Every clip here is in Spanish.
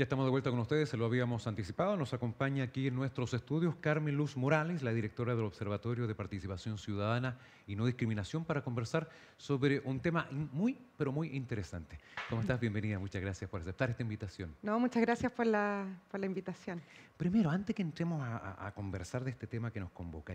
Ya estamos de vuelta con ustedes, se lo habíamos anticipado. Nos acompaña aquí en nuestros estudios Carmen Luz Morales, la directora del Observatorio de Participación Ciudadana y No Discriminación, para conversar sobre un tema muy, pero muy interesante. ¿Cómo estás? Bienvenida, muchas gracias por aceptar esta invitación. No, muchas gracias por la, por la invitación. Primero, antes que entremos a, a- a conversar de este tema que nos convoca,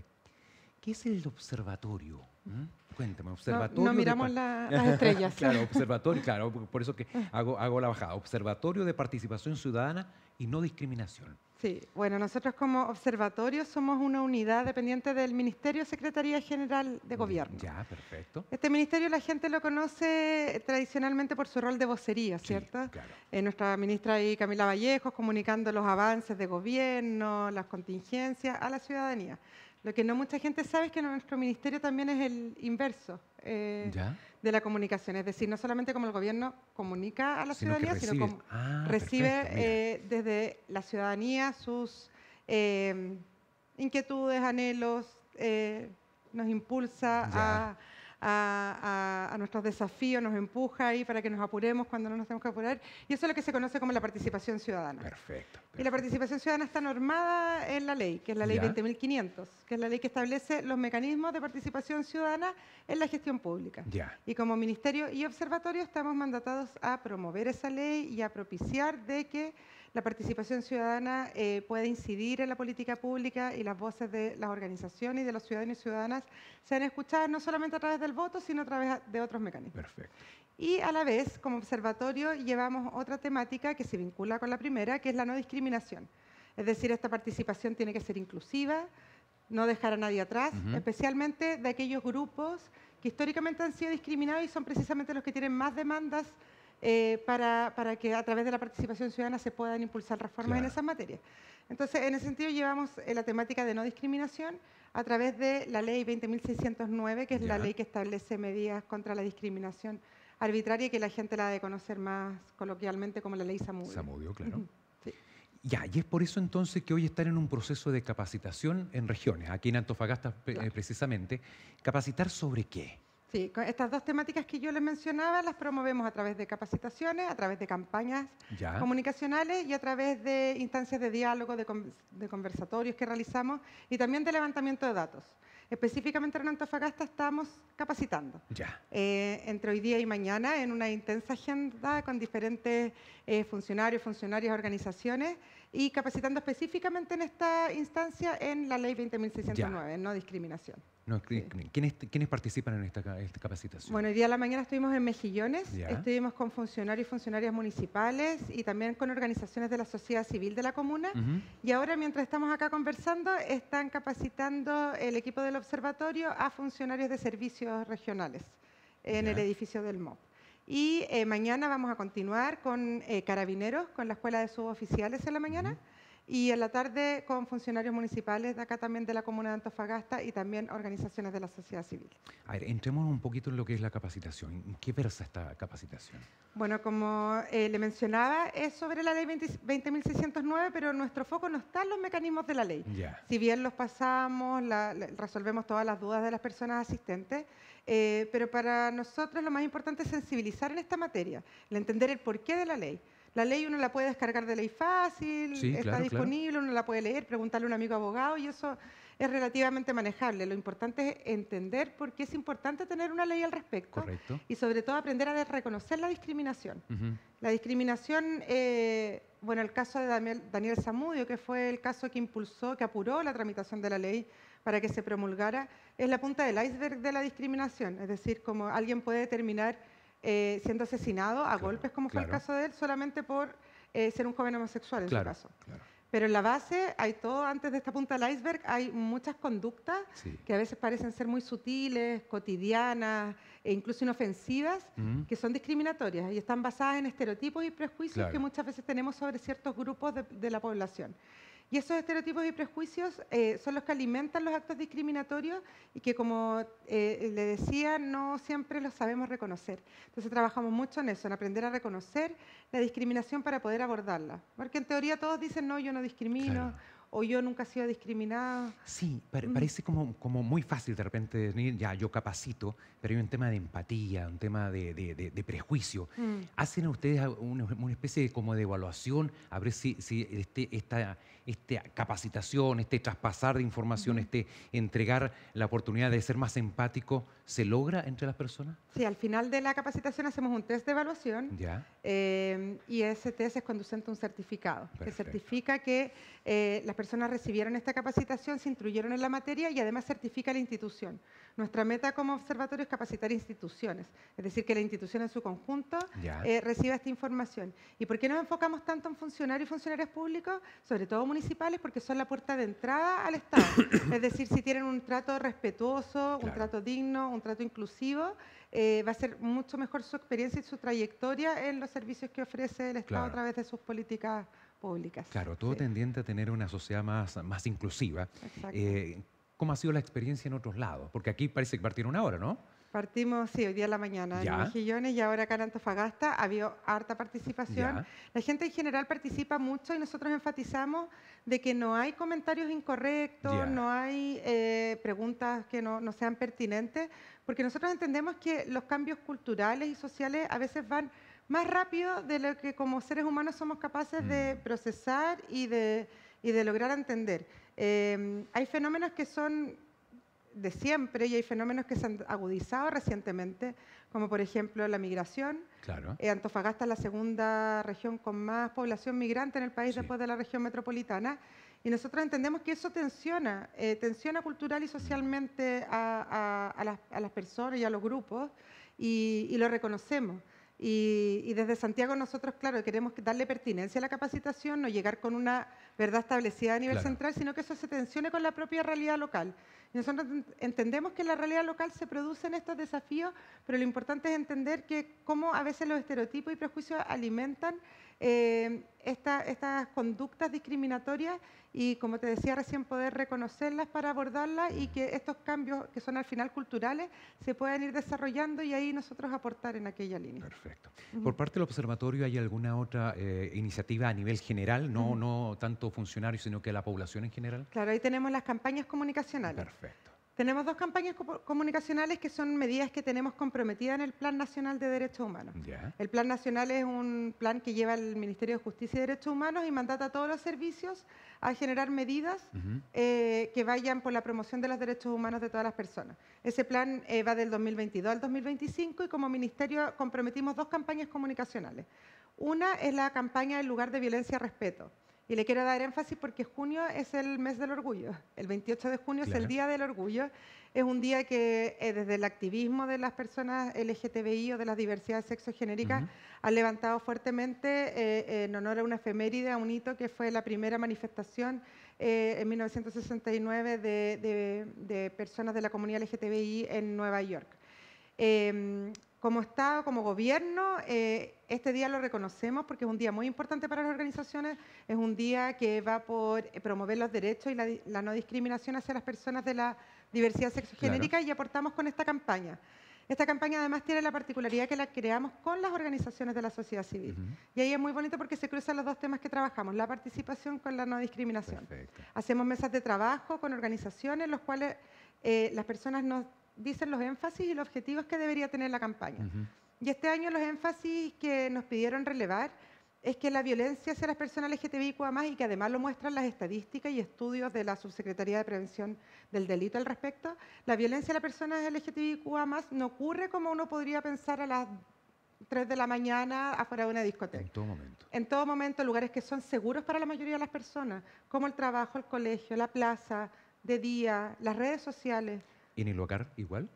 ¿qué es el observatorio? ¿Mm? Cuéntame, observatorio. no miramos la- las estrellas. claro, observatorio, claro, por eso que hago, hago la bajada. Observatorio de Participación Ciudadana y No Discriminación. Sí, bueno, nosotros como observatorio somos una unidad dependiente del Ministerio Secretaría General de Gobierno. Ya, perfecto. Este ministerio la gente lo conoce tradicionalmente por su rol de vocería, Sí, ¿cierto? claro. Eh, nuestra ministra ahí, Camila Vallejos, comunicando los avances de gobierno, las contingencias a la ciudadanía. Lo que no mucha gente sabe es que nuestro ministerio también es el inverso eh, de la comunicación. Es decir, no solamente como el gobierno comunica a la Sino ciudadanía, sino como Ah, recibe perfecto, eh, desde la ciudadanía sus eh, inquietudes, anhelos, nos impulsa Ya. a, a- a- a nuestros desafíos, nos empuja ahí para que nos apuremos cuando no nos tenemos que apurar. Y eso es lo que se conoce como la participación ciudadana. Perfecto. Y la perfecto. participación ciudadana está normada en la ley, que es la ley Ya. 20.500, que es la ley que establece los mecanismos de participación ciudadana en la gestión pública. Ya. Y como ministerio y observatorio estamos mandatados a promover esa ley y a propiciar de que la participación ciudadana eh, pueda incidir en la política pública y las voces de las organizaciones y de los ciudadanos y ciudadanas sean escuchadas no solamente a través del voto, sino a través de otros mecanismos. Perfecto. Y a la vez, como observatorio, llevamos otra temática que se vincula con la primera, que es la no discriminación. Es decir, esta participación tiene que ser inclusiva, no dejar a nadie atrás, Ujú. especialmente de aquellos grupos que históricamente han sido discriminados y son precisamente los que tienen más demandas eh, para, para que a través de la participación ciudadana se puedan impulsar reformas en Claro. esas materias. Entonces, en ese sentido, llevamos eh, la temática de no discriminación a través de la ley 20.609, que es la ley que establece medidas contra la discriminación arbitraria y que la gente la ha de conocer más coloquialmente como la ley Samudio. Samudio, claro. Sí. Ya, y es por eso entonces que hoy están en un proceso de capacitación en regiones, aquí en Antofagasta eh, Claro. precisamente. ¿Capacitar sobre qué? Sí, estas dos temáticas que yo les mencionaba las promovemos a través de capacitaciones, a través de campañas Ya. comunicacionales y a través de instancias de diálogo, de, con- de conversatorios que realizamos y también de levantamiento de datos. Específicamente en Antofagasta estamos capacitando. Ya. eh, entre hoy día y mañana en una intensa agenda con diferentes eh, funcionarios, funcionarias, organizaciones y capacitando específicamente en esta instancia en la ley 20.609, no discriminación. No, ¿qui- ¿quiénes, ¿Quiénes participan en esta, esta capacitación? Bueno, hoy día a la mañana estuvimos en Mejillones, Ya. estuvimos con funcionarios y funcionarias municipales y también con organizaciones de la sociedad civil de la comuna. Ujú. Y ahora, mientras estamos acá conversando, están capacitando el equipo del observatorio a funcionarios de servicios regionales en Ya. el edificio del MOP. Y eh, mañana vamos a continuar con eh, carabineros, con la escuela de suboficiales en la mañana. Y en la tarde con funcionarios municipales de acá también de la comuna de Antofagasta y también organizaciones de la sociedad civil. A ver, entremos un poquito en lo que es la capacitación. ¿En qué versa esta capacitación? Bueno, como eh, le mencionaba, es sobre la ley 20 20.609, pero nuestro foco no está en los mecanismos de la ley. Ya. Si bien los pasamos, la- la- resolvemos todas las dudas de las personas asistentes, eh, pero para nosotros lo más importante es sensibilizar en esta materia, el entender el porqué de la ley. La ley uno la puede descargar de ley fácil, Sí, está claro, claro. disponible, uno la puede leer, preguntarle a un amigo abogado y eso es relativamente manejable. Lo importante es entender por qué es importante tener una ley al respecto Correcto. y sobre todo aprender a reconocer la discriminación. La discriminación, eh, bueno, el caso de Daniel, Daniel Zamudio, que fue el caso que impulsó, que apuró la tramitación de la ley para que se promulgara, es la punta del iceberg de la discriminación. Es decir, como alguien puede terminar eh, siendo asesinado a Claro, golpes, como fue el claro. caso de él, solamente por eh, ser un joven homosexual en Claro, su caso. claro. Pero en la base hay todo, antes de esta punta del iceberg, hay muchas conductas Sí. que a veces parecen ser muy sutiles, cotidianas e incluso inofensivas, que son discriminatorias y están basadas en estereotipos y prejuicios Claro. que muchas veces tenemos sobre ciertos grupos de, de la población. Y esos estereotipos y prejuicios eh, son los que alimentan los actos discriminatorios y que, como eh, le decía, no siempre los sabemos reconocer. Entonces trabajamos mucho en eso, en aprender a reconocer la discriminación para poder abordarla. Porque en teoría todos dicen, no, yo no discrimino. O yo nunca he sido discriminada. Sí, Ujú. parece como, como muy fácil de repente decir, ya, yo capacito, pero hay un tema de empatía, un tema de, de- de- de prejuicio. Mm. ¿Hacen ustedes una, una especie de, como de evaluación a ver si, si este, esta, esta capacitación, este traspasar de información, este entregar la oportunidad de ser más empático, se logra entre las personas? Sí, al final de la capacitación hacemos un test de evaluación Ya, eh, y ese test es conducente a un certificado que Perfecto. certifica que eh, las personas recibieron esta capacitación, se instruyeron en la materia y además certifica la institución. Nuestra meta como observatorio es capacitar instituciones, es decir, que la institución en su conjunto eh, reciba esta información. ¿Y por qué nos enfocamos tanto en funcionarios y funcionarios públicos? Sobre todo municipales, porque son la puerta de entrada al Estado. es decir, si tienen un trato respetuoso, un Claro. trato digno, un trato inclusivo, eh, va a ser mucho mejor su experiencia y su trayectoria en los servicios que ofrece el Estado Claro. a través de sus políticas públicas. Claro, todo Sí, tendiente a tener una sociedad más, más inclusiva. Eh, ¿Cómo ha sido la experiencia en otros lados? Porque aquí parece que partieron ahora, ¿no? Partimos, sí, hoy día en la mañana Ya. en Mejillones y ahora acá en Antofagasta ha habido harta participación. Ya. La gente en general participa mucho y nosotros enfatizamos de que no hay comentarios incorrectos, Ya. no hay eh, preguntas que no, no sean pertinentes, porque nosotros entendemos que los cambios culturales y sociales a veces van más rápido de lo que como seres humanos somos capaces de Mm. procesar y de, y de lograr entender. Eh, hay fenómenos que son de siempre y hay fenómenos que se han agudizado recientemente, como por ejemplo la migración. Claro. Eh, Antofagasta es la segunda región con más población migrante en el país Sí. después de la región metropolitana. Y nosotros entendemos que eso tensiona, eh, tensiona cultural y socialmente a, a- a las, a las personas y a los grupos, y, y lo reconocemos. Y, y desde Santiago nosotros, claro, queremos que darle pertinencia a la capacitación, no llegar con una verdad establecida a nivel Claro. central, sino que eso se tensione con la propia realidad local. Y nosotros ent- entendemos que en la realidad local se producen estos desafíos, pero lo importante es entender que cómo a veces los estereotipos y prejuicios alimentan eh, esta- estas conductas discriminatorias y, como te decía recién, poder reconocerlas para abordarlas y que estos cambios, que son al final culturales, se puedan ir desarrollando y ahí nosotros aportar en aquella línea. Perfecto. Ujú. Por parte del observatorio, ¿hay alguna otra eh, iniciativa a nivel general? No, Ujú. no tanto funcionarios, sino que la población en general. Claro, ahí tenemos las campañas comunicacionales. Perfecto. Tenemos dos campañas co- comunicacionales que son medidas que tenemos comprometidas en el Plan Nacional de Derechos Humanos. El Plan Nacional es un plan que lleva el Ministerio de Justicia y Derechos Humanos y mandata a todos los servicios a generar medidas eh, que vayan por la promoción de los derechos humanos de todas las personas. Ese plan eh, va del 2022 al 2025 y como ministerio comprometimos dos campañas comunicacionales. Una es la campaña El lugar de violencia respeto. Y le quiero dar énfasis porque junio es el mes del orgullo. El 28 de junio es Claro. el Día del Orgullo. Es un día que eh, desde el activismo de las personas LGTBI o de las diversidades sexogenéricas Ujú. han levantado fuertemente eh, en honor a una efeméride, a un hito que fue la primera manifestación eh, en 1969 de, de- de personas de la comunidad LGTBI en Nueva York. Como Estado, como gobierno, eh, este día lo reconocemos porque es un día muy importante para las organizaciones, es un día que va por promover los derechos y la, la no discriminación hacia las personas de la diversidad sexogenérica y aportamos con esta campaña. Esta campaña además tiene la particularidad que la creamos con las organizaciones de la sociedad civil. Ujú. Y ahí es muy bonito porque se cruzan los dos temas que trabajamos, la participación con la no discriminación. Perfecto. Hacemos mesas de trabajo con organizaciones en las cuales eh, las personas nos dicen los énfasis y los objetivos que debería tener la campaña. Y este año los énfasis que nos pidieron relevar es que la violencia hacia las personas LGTBIQA+, y que además lo muestran las estadísticas y estudios de la Subsecretaría de Prevención del Delito al respecto, la violencia a las personas LGTBIQA+, no ocurre como uno podría pensar a las 3 de la mañana afuera de una discoteca En todo momento. en todo momento lugares que son seguros para la mayoría de las personas, como el trabajo, el colegio, la plaza, de día, las redes sociales. ¿En el hogar igual?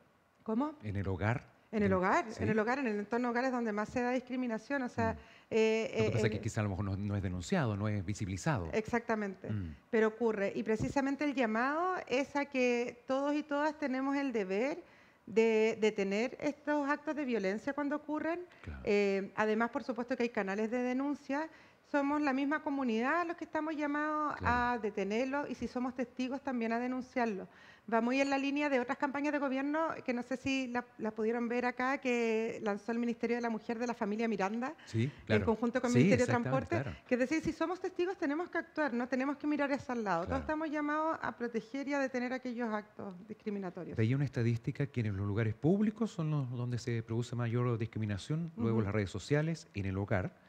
¿Cómo? ¿En el hogar? En el hogar, sí. en el hogar, en el entorno hogar es donde más se da discriminación, o sea... Mm. eh, Lo que eh, pasa es que el- quizá a lo mejor no, no es denunciado, no es visibilizado. Exactamente. Mm. Pero ocurre. Y precisamente el llamado es a que todos y todas tenemos el deber de detener estos actos de violencia cuando ocurren. Claro. Eh, además, por supuesto que hay canales de denuncia. Somos la misma comunidad los que estamos llamados a detenerlo y si somos testigos también a denunciarlo. Va muy en la línea de otras campañas de gobierno que no sé si las pudieron ver acá, que lanzó el Ministerio de la Mujer de la Familia Miranda, en conjunto con el Ministerio de Transporte, que es decir, si somos testigos tenemos que actuar, no tenemos que mirar hacia al lado. Todos estamos llamados a proteger y a detener aquellos actos discriminatorios. Hay una estadística que en los lugares públicos son los donde se produce mayor discriminación, luego las redes sociales, en el hogar,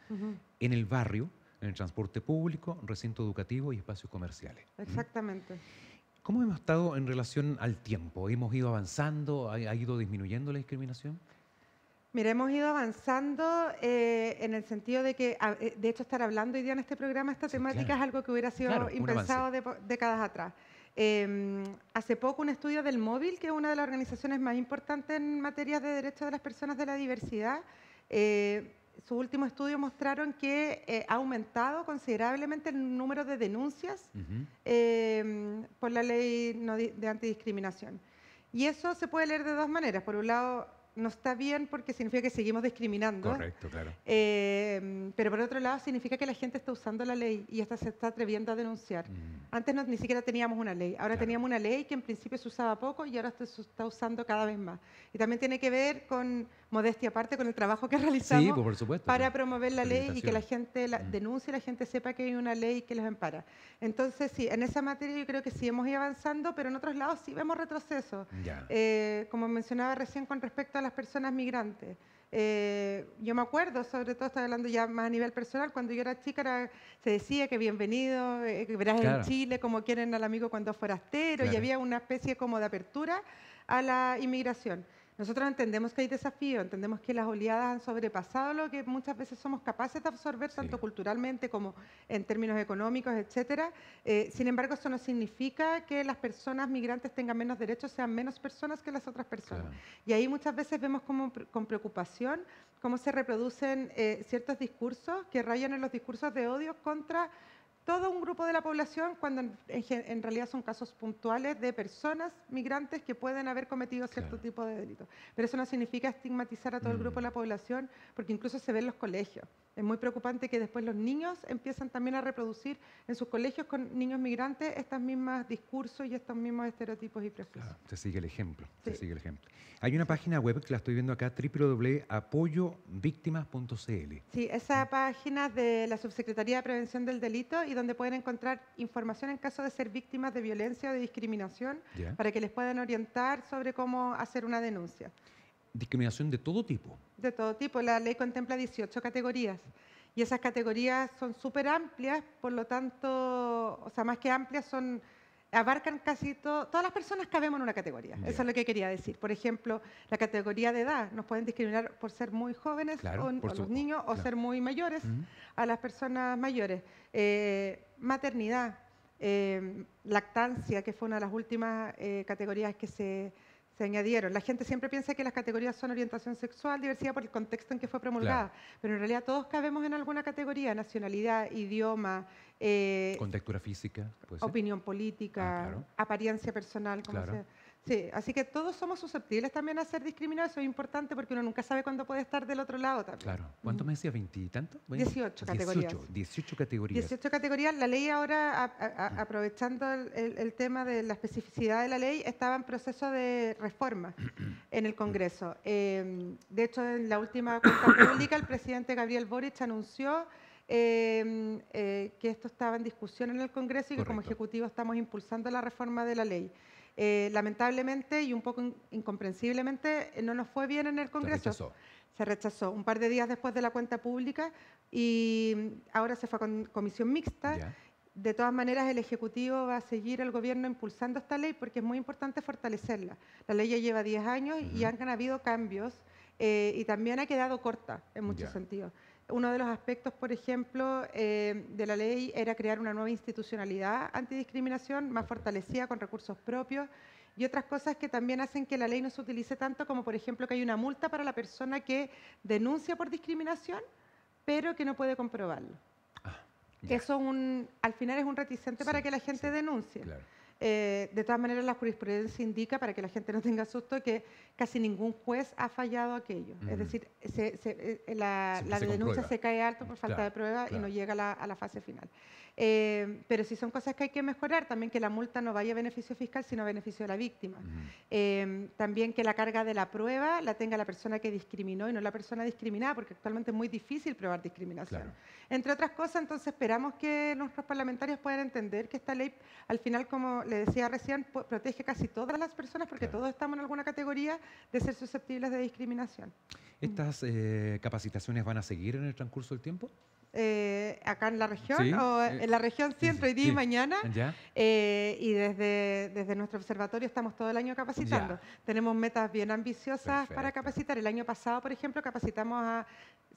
en el barrio, en el transporte público, recinto educativo y espacios comerciales. Exactamente. ¿Cómo hemos estado en relación al tiempo? ¿Hemos ido avanzando? ¿Ha, ido disminuyendo la discriminación? Mira, hemos ido avanzando eh, en el sentido de que, eh, de hecho, estar hablando hoy día en este programa, esta temática es algo que hubiera sido impensado de, décadas atrás. Em, hace poco un estudio del Móvil, que es una de las organizaciones más importantes en materia de derechos de las personas de la diversidad, eh, sus últimos estudios mostraron que eh, ha aumentado considerablemente el número de denuncias eh, por la ley de antidiscriminación. Y eso se puede leer de dos maneras. Por un lado, no está bien porque significa que seguimos discriminando. Correcto, claro. Eh, pero por otro lado significa que la gente está usando la ley y esta se está atreviendo a denunciar. Mm. Antes no, ni siquiera teníamos una ley. Ahora teníamos una ley que en principio se usaba poco y ahora se está usando cada vez más. Y también tiene que ver con, modestia aparte, con el trabajo que realizamos pues, para promover la ley y que la gente la, mm. denuncie la gente sepa que hay una ley que los empara. Entonces, sí, en esa materia yo creo que sí hemos ido avanzando, pero en otros lados sí vemos retroceso. Eh, como mencionaba recién con respecto a las personas migrantes. Eh, yo me acuerdo, sobre todo estaba hablando ya más a nivel personal, cuando yo era chica se decía que bienvenido, eh, que verás en Chile como quieren al amigo cuando forastero, y había una especie como de apertura a la inmigración. Nosotros entendemos que hay desafíos, entendemos que las oleadas han sobrepasado lo que muchas veces somos capaces de absorber, tanto culturalmente como en términos económicos, etcétera. Eh, sin embargo, eso no significa que las personas migrantes tengan menos derechos, sean menos personas que las otras personas. Y ahí muchas veces vemos como, con preocupación cómo se reproducen eh, ciertos discursos que rayan en los discursos de odio contra todo un grupo de la población cuando en, realidad son casos puntuales de personas migrantes que pueden haber cometido cierto tipo de delitos. Pero eso no significa estigmatizar a todo el grupo de la mm. población, porque incluso se ve en los colegios. Es muy preocupante que después los niños empiezan también a reproducir en sus colegios con niños migrantes estos mismos discursos y estos mismos estereotipos y prejuicios. se sigue el ejemplo, se sigue el ejemplo. Hay una página web que la estoy viendo acá, www.apoyovíctimas.cl. Sí, esa página de la Subsecretaría de Prevención del Delito y donde pueden encontrar información en caso de ser víctimas de violencia o de discriminación para que les puedan orientar sobre cómo hacer una denuncia. Discriminación de todo tipo. De todo tipo. La ley contempla 18 categorías. Y esas categorías son súper amplias, por lo tanto, o sea, más que amplias, son abarcan casi todo, todas las personas cabemos en una categoría. Eso es lo que quería decir. Por ejemplo, la categoría de edad. Nos pueden discriminar por ser muy jóvenes o, los niños o ser muy mayores a las personas mayores. Eh, maternidad, eh, lactancia, que fue una de las últimas eh, categorías que se se añadieron. La gente siempre piensa que las categorías son orientación sexual, diversidad por el contexto en que fue promulgada, pero en realidad todos cabemos en alguna categoría, nacionalidad, idioma, eh, contextura física, opinión política, ah, apariencia personal, como sea. Sí, así que todos somos susceptibles también a ser discriminados, eso es importante porque uno nunca sabe cuándo puede estar del otro lado también. Claro. ¿Cuánto me decía? ¿Veintitanto? Dieciocho categorías. Dieciocho categorías. Dieciocho categorías. La ley ahora, aprovechando el, tema de la especificidad de la ley, estaba en proceso de reforma en el Congreso. Em, de hecho, en la última cuenta pública, el presidente Gabriel Boric anunció em, eh, que esto estaba en discusión en el Congreso y que como Ejecutivo estamos impulsando la reforma de la ley. Eh, lamentablemente y un poco incomprensiblemente eh, no nos fue bien en el Congreso. Se rechazó. Se rechazó un par de días después de la cuenta pública y ahora se fue con comisión mixta. De todas maneras, el Ejecutivo va a seguir el Gobierno impulsando esta ley porque es muy importante fortalecerla. La ley ya lleva 10 años y han habido cambios eh, y también ha quedado corta en muchos sentidos. Uno de los aspectos, por ejemplo, eh, de la ley era crear una nueva institucionalidad antidiscriminación más fortalecida con recursos propios y otras cosas que también hacen que la ley no se utilice tanto como, por ejemplo, que hay una multa para la persona que denuncia por discriminación, pero que no puede comprobarlo. Ah, Eso un, al final es un reticente para que la gente denuncie. Eh, de todas maneras, la jurisprudencia indica, para que la gente no tenga susto, que casi ningún juez ha fallado aquello. Es decir, se- se- eh, la, Siempre la se denuncia comprueba. se cae alto por falta Claro, de prueba y no llega a la, a la fase final. Eh, pero si son cosas que hay que mejorar, también que la multa no vaya a beneficio fiscal, sino a beneficio de la víctima. Eh, también que la carga de la prueba la tenga la persona que discriminó y no la persona discriminada, porque actualmente es muy difícil probar discriminación. Claro. Entre otras cosas, entonces esperamos que nuestros parlamentarios puedan entender que esta ley, al final, como le decía recién, protege casi todas las personas, porque Claro. todos estamos en alguna categoría de ser susceptibles de discriminación. ¿Estas eh, capacitaciones van a seguir en el transcurso del tiempo? Eh, acá en la región, Sí, o eh, en la región centro, hoy día sí. y mañana, ¿Ya? Eh, y desde, desde nuestro observatorio estamos todo el año capacitando. Ya. Tenemos metas bien ambiciosas para capacitar. El año pasado, por ejemplo, capacitamos a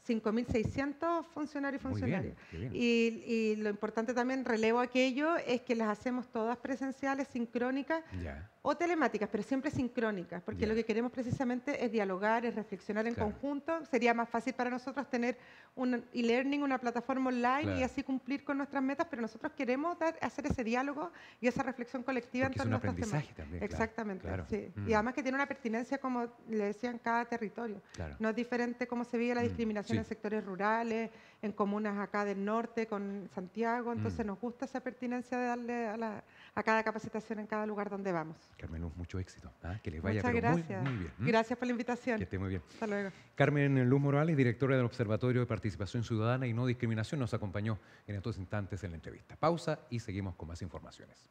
5.600 funcionarios y bien. Y, y lo importante también, relevo aquello, es que las hacemos todas presenciales, sincrónicas Ya. o telemáticas, pero siempre sincrónicas, porque Ya. lo que queremos precisamente es dialogar, es reflexionar en Claro. conjunto. Sería más fácil para nosotros tener un e-learning, una plataforma online y Claro. así cumplir con nuestras metas, pero nosotros queremos dar- hacer ese diálogo y esa reflexión colectiva Porque es en un torno a estos temas. aprendizaje también. Exactamente, claro. sí. Mm, Y además que tiene una pertinencia, como le decía, en cada territorio. claro. No es diferente cómo se vive la Mm, sí. en sectores rurales, en comunas acá del norte, con Santiago. Entonces Mm. nos gusta esa pertinencia de darle a, la- a cada capacitación en cada lugar donde vamos. Carmen Luz, mucho éxito. ¿ah? Que les vaya Muchas pero muy, gracias. muy bien. ¿m? Gracias por la invitación. Que esté muy bien. Hasta luego. Carmen Luz Morales, directora del Observatorio de Participación Ciudadana y No Discriminación, nos acompañó en estos instantes en la entrevista. Pausa y seguimos con más informaciones.